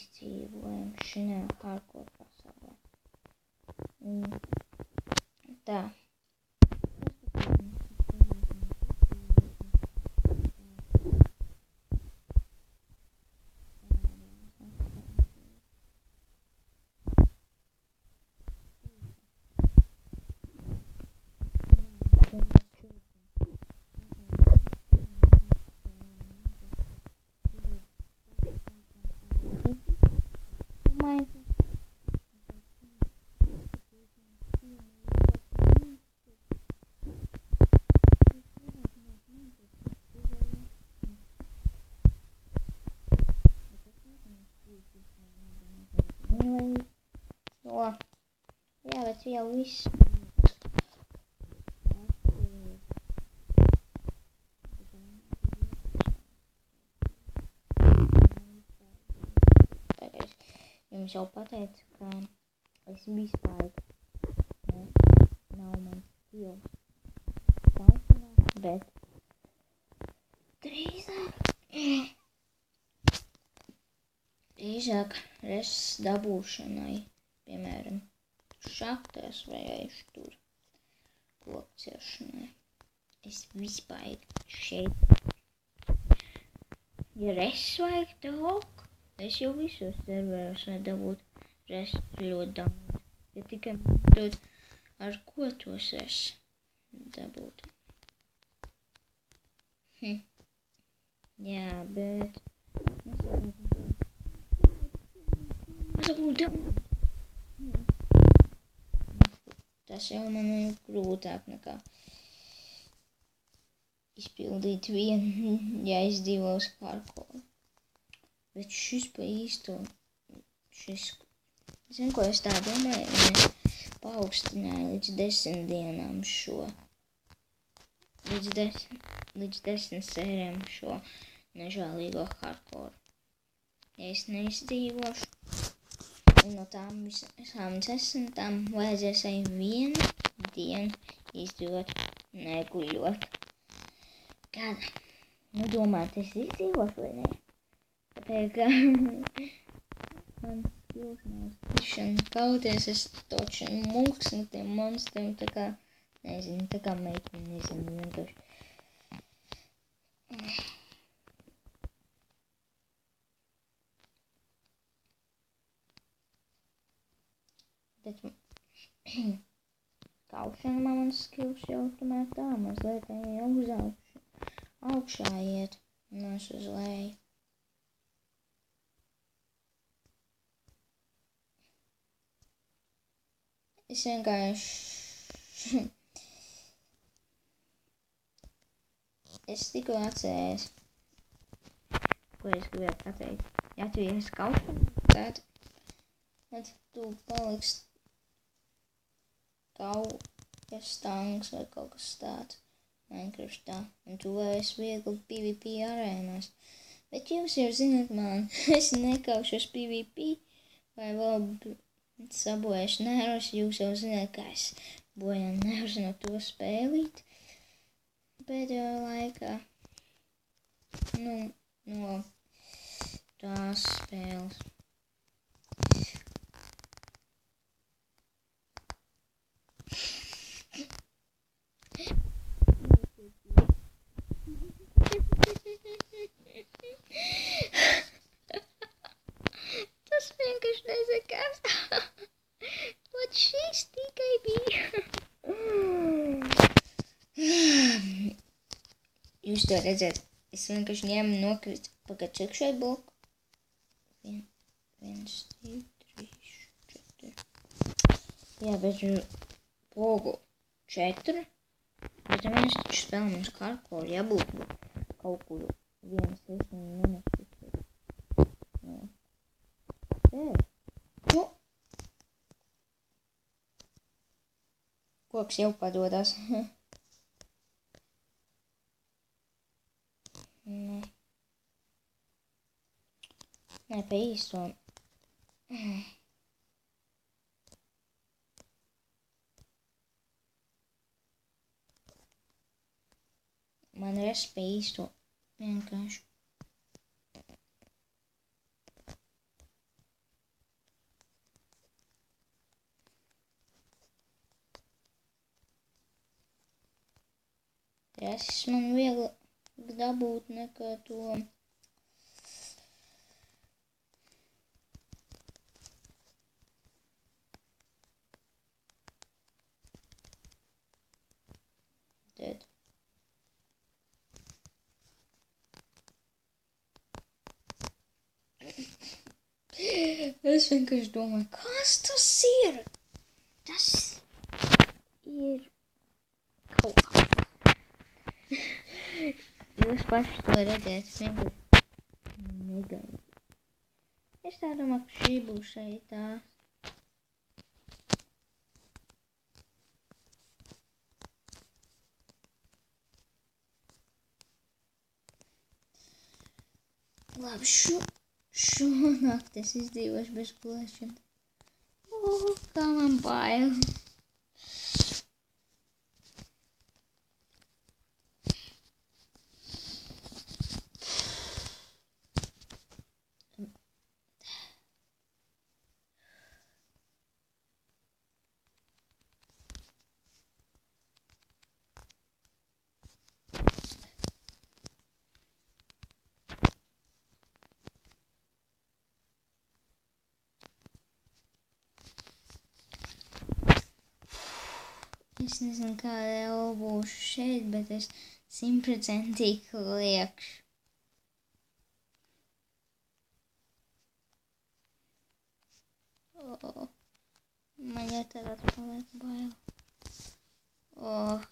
izdzīvojam šajā hardcore pasaulē. Un Bet jau viss. Jums jau pateicu, ka es vispār ne, nav mans stils kaušanā, bet drīzāk, drīzāk res dabūšanai, piemēram, šaktēs vai aiz tur kokciešanai. Es vispār šeit. Ja res vajag daudz, es jau visos serveros varu dabūt res ļoti daudz. Ja tikai dod ar ko tos res dabūt. Hm. Jā, bet. Es saprotu. Tas jau man ir grūtāk nekā izpildīt vienu, ja es dzīvos Harkovā. Bet šis pa īsto, šis, zinu, ko es tā domāju, mēs paaugstināju līdz desmit dienām šo, līdz desmit, līdz desmit sēriem šo nežēlīgo Harkovu. Ja es neizdzīvošu, un no tām visām desmitām vajadzēs arī vienu dienu izdzīvot neguļot. Kāda? Nu, domājat, es izdzīvošu vai ne? Pateikt, ka man nav skrišana kauties, es toču mulksnu tiem monstriem, tā kā, nezinu, tā kā meiteni, nezinu, vienkārši. Bet kaušana man skills jau tomēr tā mazliet jau uzaugšu augšā iet, un es uz leju. Es vienkārši. es tikko atcerējos, ko es gribēju pateikt. Ja tu iesi kaut ko tādu, tad tu paliksi kaujas tanks vai kaut kas tāds. Minecraftā, un tu vairs viegli PvP arēnās. Bet jūs jau zinat man, es nekaušos PvP vai vēl sabojāšu nervus, jūs jau zināt, ka es bojāju nervus no to spēlīt pēdējā laikā. Nu, no tās spēles. Tas vienkārši nezakās. Pat šis tikai bija. Jūs to redzat. Es vienkārši ņēmu nokritu pagad cik šai bloku. Vien, viens, divi, trīs, četri. Jā, bet pogu četri. Bet mēs taču spēlamies karko, jābūt kaut aukuju viens esimene menetlusega no.. see. No.. kuueks jõukad võõdas no.. näe, peis on André Space. Bien kanske. Es man viegli dabūt nekā to. Es vienkārši domāju, kas tas ir? Tas ir kaut kā. Jūs paši to redzēt, vienkārši negaidu. Es tā domāju, ka šī būs šeit tā. Labi, šo, šo nakti es izdzīvošu bez gulēšanas. O, kā man bail. Es nezinu, kā vēl būšu šeit, bet es simtprocentīgi liekšu. Oh, man jau tagad paliek bail. Oh.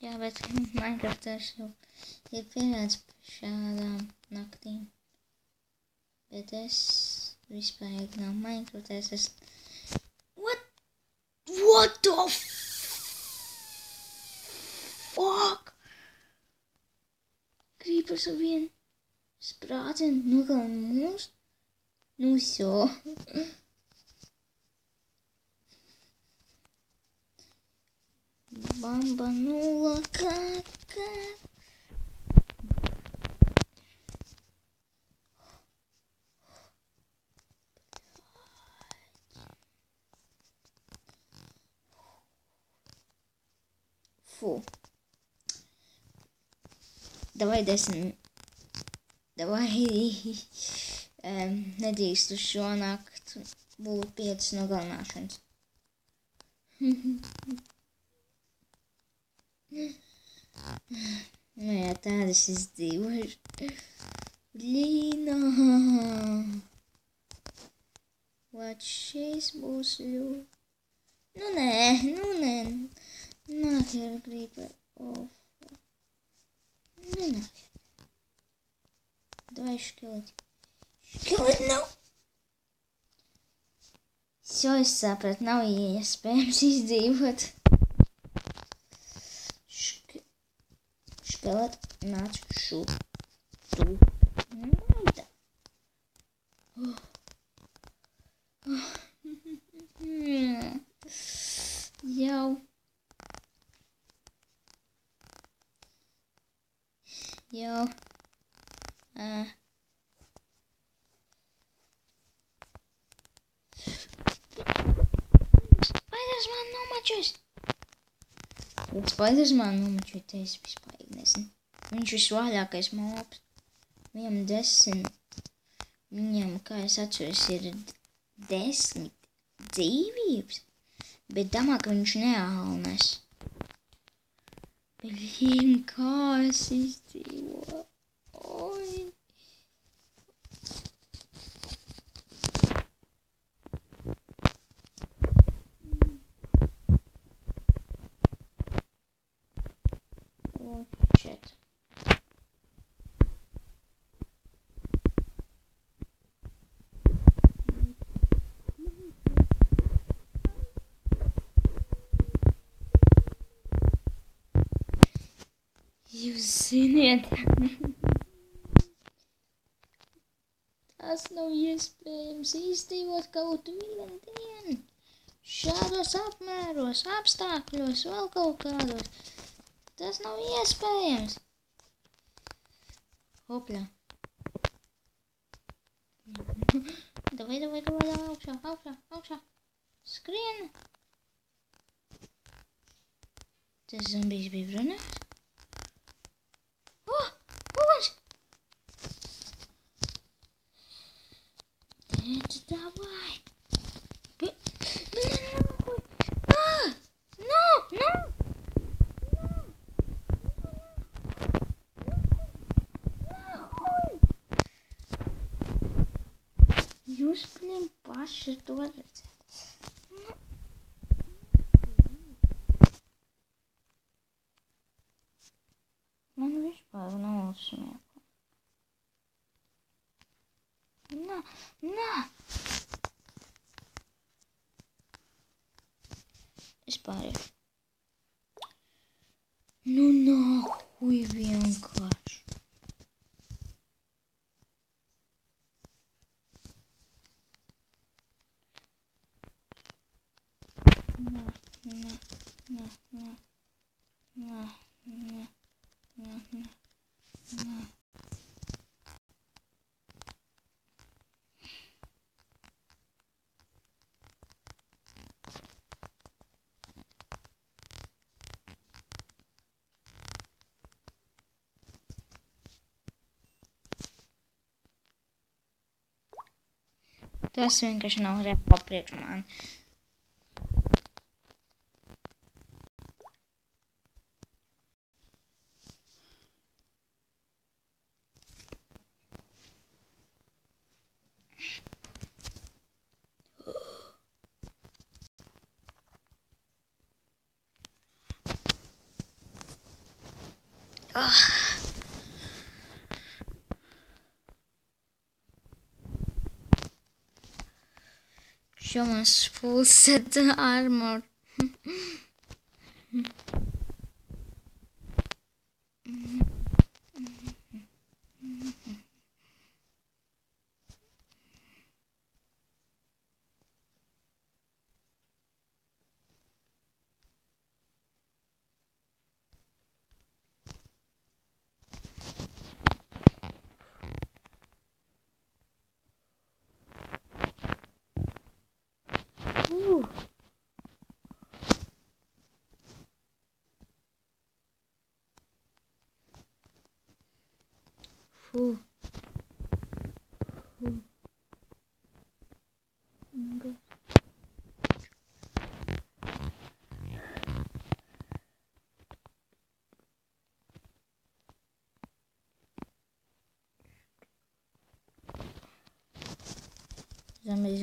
Jā, bet Minecrafters jau ir pierādis šādām naktīm. Bethesda respect now Minecraft Bethesda. What? What the fuck? Creepers are being спрятан. Ну-ка, муж. Ну все. Бомбанула как, как. Фу. Давай desmit. Давай um, nedrīkst uz šo naktu būt piecas nogalināšanas. nu jā, tādas izdzīvošu. Līna. What šīs būs ļoti. Nu nē, nu nē. Nākamā griba. Of. Nu nākamā. Давай шкелет. Šķiet, nav. Šo es sapratu, nav iespējams izdzīvot. Šk šķiet, nāc šup. Tu. Naida. Oh. Oh. Jau. Jau. Uh. Spaiders man nomačus. Bet Spaiders man nomačus, te es vispār nezinu. Viņš visvaļākais mops. Viņam desmit, viņam, kā es atceros, ir desmit dzīvības. Bet domā, ka viņš neālnes. Berlin Car 61. ziniet, tas nav iespējams izdzīvot kaut vienu dienu. Šādos apmēros, apstākļos, vēl kaut kādos. Tas nav iespējams. Hopla. Давай davai, davai, davai, davai, augšā, augšā, augšā. Skrien. Tas zombijs bija runājis. Давай. Блин, нахуй. На! Ну, ну! Юж, блин, Паша, тоже. Deswegen genau der Problem an. Ah. German spools set armor go. Fuh. Fuh.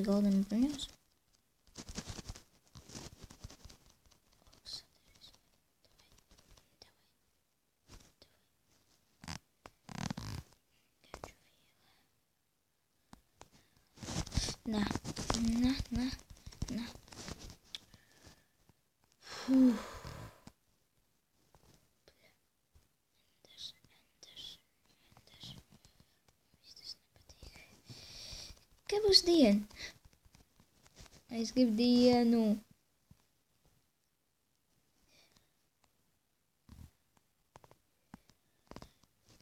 Golden furnace. Na, na, na. Puh. Kā būs diena? Es gribu dienu.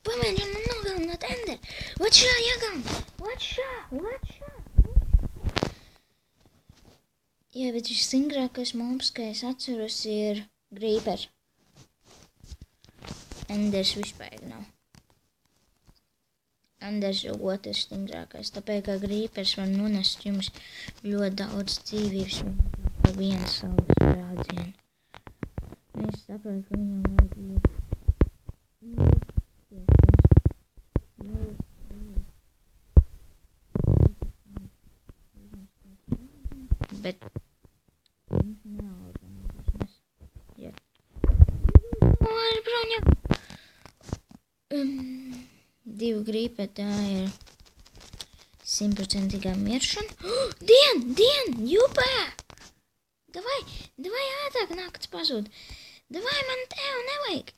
Pamēģinām nogalināt Enderu. Watch out, jāgalam! Watch out, watch out! Jā, bet visstingrākais mums, kā es atceros, ir grīpers. Enders vispār nav. Enders ir otrs stingrākais, tāpēc, ka grīpers var nonest jums ļoti daudz dzīvības par vienu savu sprādzienu. Es saprotu, ka viņam vajag iet, iet, iet. Bet viņš neorganizēs. Jā. Ar bruņu. Um, divu grīpē tā ir simtprocentīgā miršana. Oh, dien, dien, jūpē! Davai, davai ātrāk nakts pazūd. Davai, man tev nevajag.